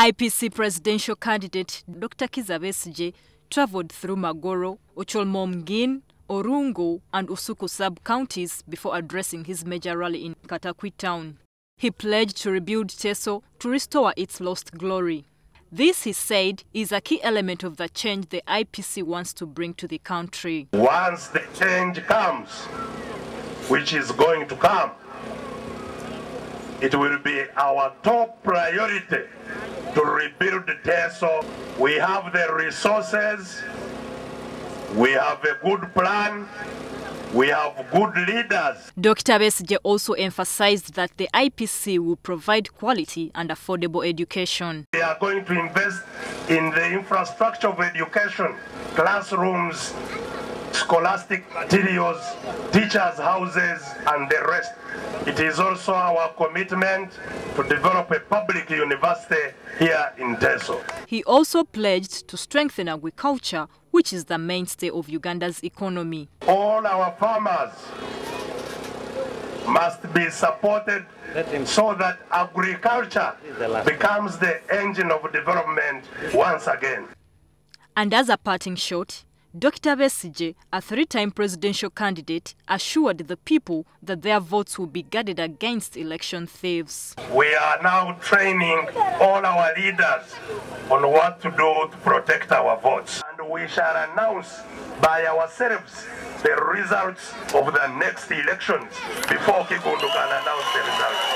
IPC presidential candidate Dr. Kizza Besigye travelled through Magoro, Ocholmomgin, Orungu and Usuku sub-counties before addressing his major rally in Katakwi town. He pledged to rebuild Teso to restore its lost glory. This, he said, is a key element of the change the IPC wants to bring to the country. Once the change comes, which is going to come, it will be our top priority to rebuild Teso. We have the resources, we have a good plan, we have good leaders. Dr. Besje also emphasized that the IPC will provide quality and affordable education. They are going to invest in the infrastructure of education, classrooms, scholastic materials, teachers' houses, and the rest. It is also our commitment to develop a public university here in Teso. He also pledged to strengthen agriculture, which is the mainstay of Uganda's economy. All our farmers must be supported so that agriculture becomes the engine of development once again. And as a parting shot, Dr. Besigye, a three-time presidential candidate, assured the people that their votes will be guarded against election thieves. We are now training all our leaders on what to do to protect our votes. And we shall announce by ourselves the results of the next elections before Kikundu can announce the results.